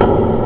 you